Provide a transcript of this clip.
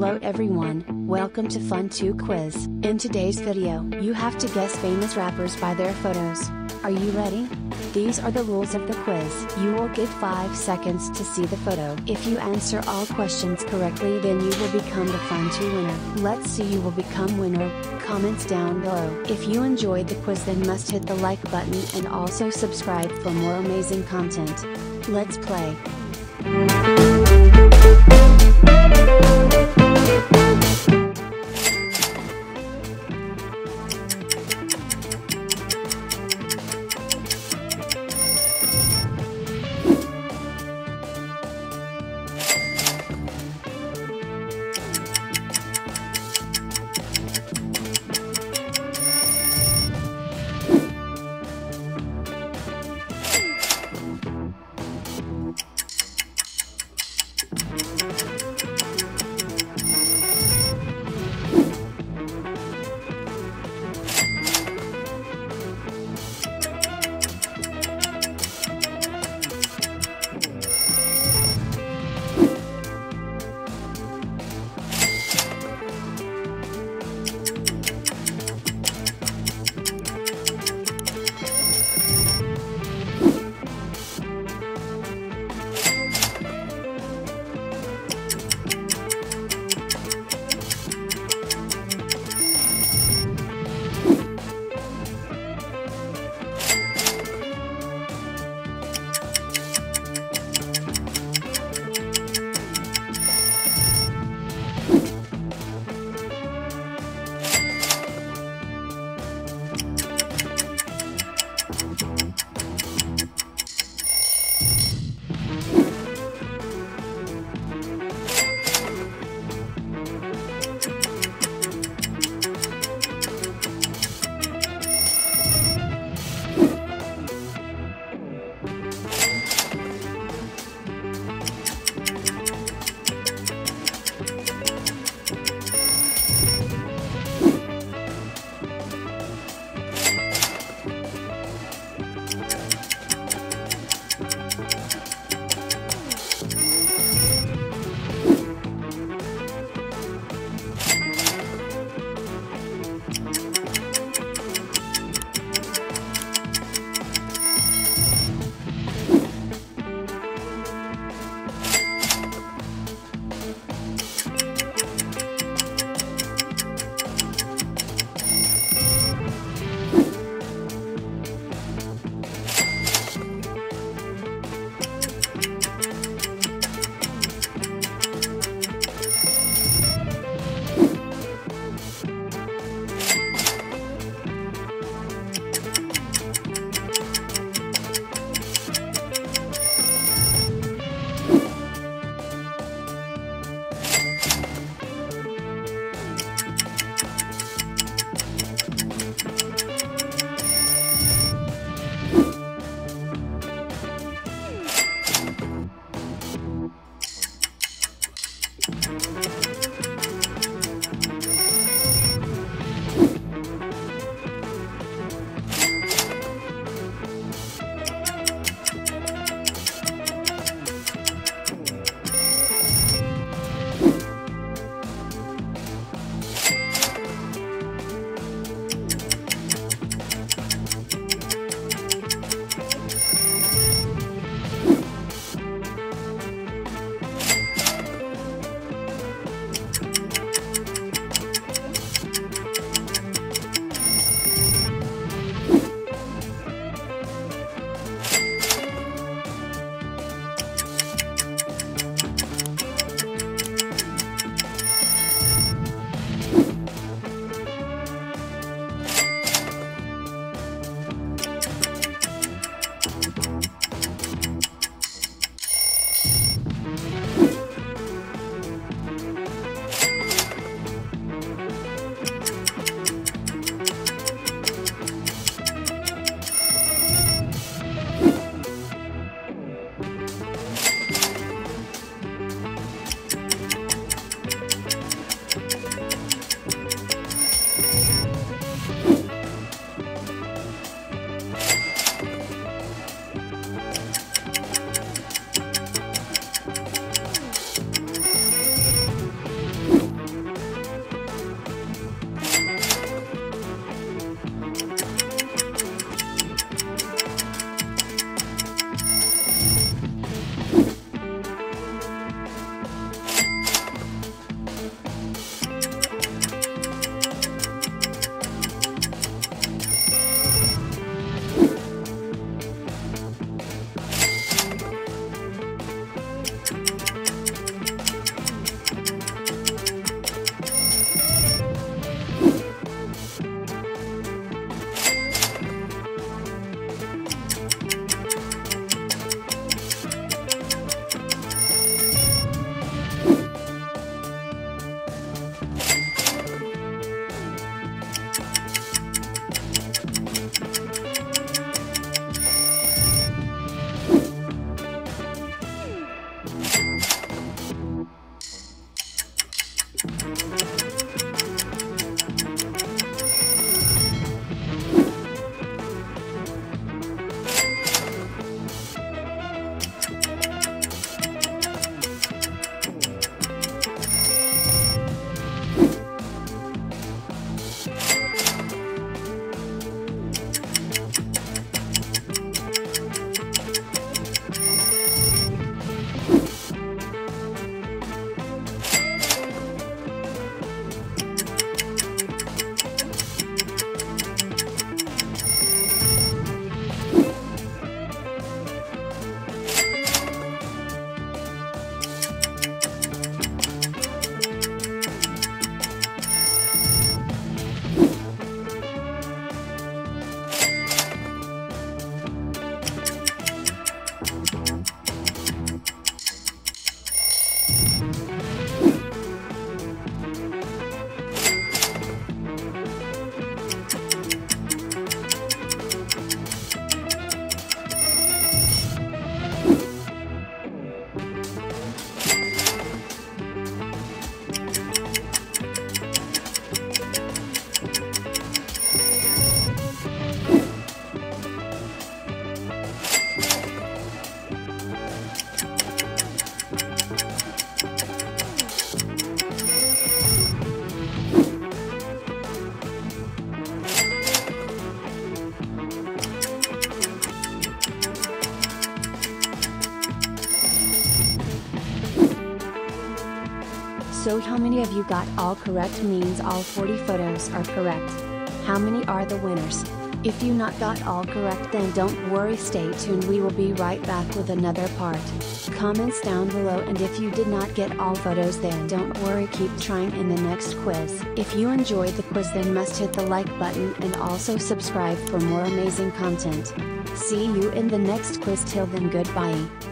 Hello everyone, welcome to Fun 2 Quiz. In today's video, you have to guess famous rappers by their photos. Are you ready? These are the rules of the quiz. You will get 5 seconds to see the photo. If you answer all questions correctly then you will become the Fun 2 winner. Let's see you will become winner. Comments down below. If you enjoyed the quiz then must hit the like button and also subscribe for more amazing content. Let's play. So how many of you got all correct means all 40 photos are correct. How many are the winners? If you not got all correct then don't worry stay tuned we will be right back with another part. Comments down below and if you did not get all photos then don't worry keep trying in the next quiz. If you enjoyed the quiz then must hit the like button and also subscribe for more amazing content. See you in the next quiz till then goodbye.